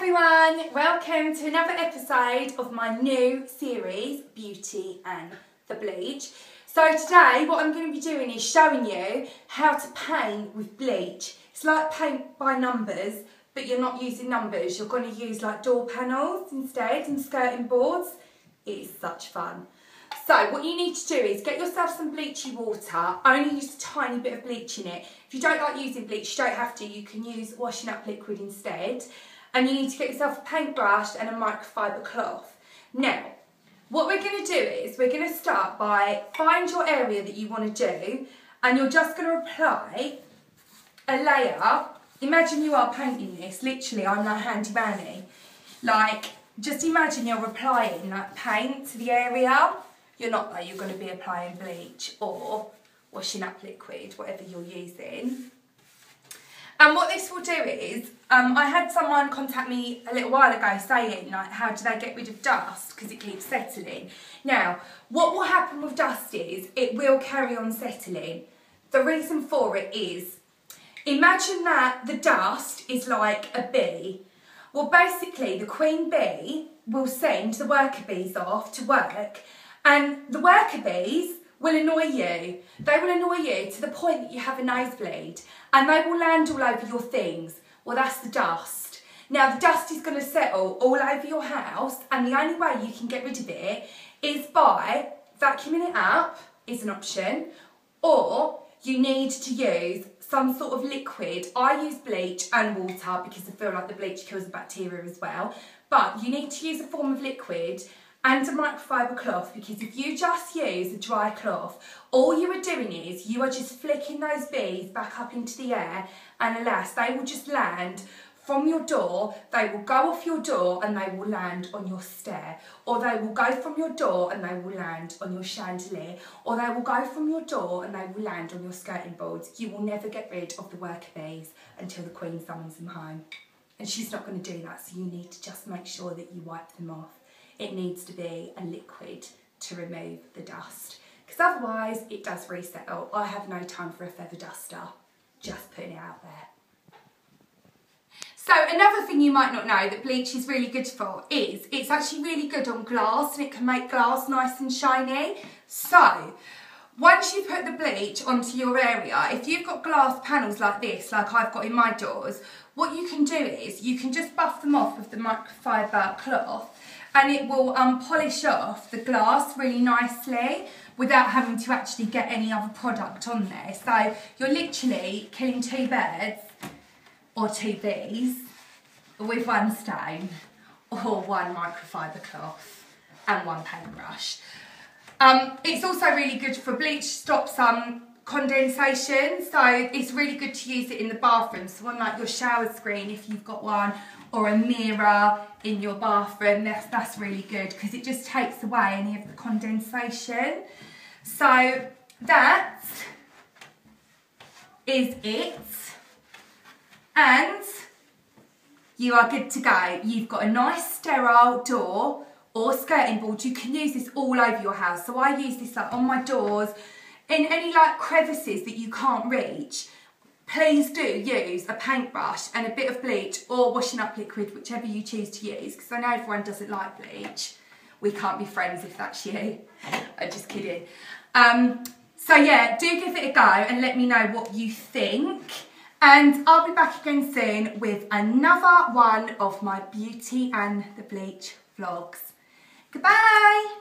everyone, welcome to another episode of my new series, Beauty and the Bleach. So today what I'm going to be doing is showing you how to paint with bleach. It's like paint by numbers, but you're not using numbers. You're going to use like door panels instead and skirting boards. It is such fun. So what you need to do is get yourself some bleachy water, only use a tiny bit of bleach in it. If you don't like using bleach, you don't have to, you can use washing up liquid instead. And you need to get yourself a paintbrush and a microfiber cloth. Now, what we're going to do is we're going to start by find your area that you want to do and you're just going to apply a layer. Imagine you are painting this, literally I'm like handy manny. Like, just imagine you're applying like paint to the area. You're not though, you're going to be applying bleach or washing up liquid, whatever you're using. And what this will do is, um, I had someone contact me a little while ago saying, like, how do they get rid of dust because it keeps settling. Now, what will happen with dust is it will carry on settling. The reason for it is, imagine that the dust is like a bee. Well, basically, the queen bee will send the worker bees off to work, and the worker bees will annoy you. They will annoy you to the point that you have a nosebleed and they will land all over your things. Well, that's the dust. Now, the dust is going to settle all over your house and the only way you can get rid of it is by vacuuming it up is an option or you need to use some sort of liquid. I use bleach and water because I feel like the bleach kills the bacteria as well. But you need to use a form of liquid and a microfiber cloth because if you just use a dry cloth, all you are doing is you are just flicking those bees back up into the air and alas, they will just land from your door, they will go off your door and they will land on your stair. Or they will go from your door and they will land on your chandelier. Or they will go from your door and they will land on your skirting boards. You will never get rid of the worker bees until the Queen summons them home. And she's not going to do that, so you need to just make sure that you wipe them off it needs to be a liquid to remove the dust because otherwise it does resettle. Oh, I have no time for a feather duster, just putting it out there. So another thing you might not know that bleach is really good for is it's actually really good on glass and it can make glass nice and shiny. So once you put the bleach onto your area, if you've got glass panels like this, like I've got in my doors, what you can do is you can just buff them off with the microfiber cloth and it will um, polish off the glass really nicely without having to actually get any other product on there. So you're literally killing two birds or two bees with one stone or one microfiber cloth and one paintbrush. Um, it's also really good for bleach, stops some um, condensation, so it's really good to use it in the bathroom. So on like your shower screen, if you've got one, or a mirror in your bathroom, that's, that's really good because it just takes away any of the condensation. So that is it. And you are good to go. You've got a nice sterile door or skirting board. You can use this all over your house. So I use this like on my doors, in any like crevices that you can't reach please do use a paintbrush and a bit of bleach or washing up liquid, whichever you choose to use, because I know everyone doesn't like bleach. We can't be friends if that's you. I'm just kidding. Um, so yeah, do give it a go and let me know what you think. And I'll be back again soon with another one of my Beauty and the Bleach vlogs. Goodbye!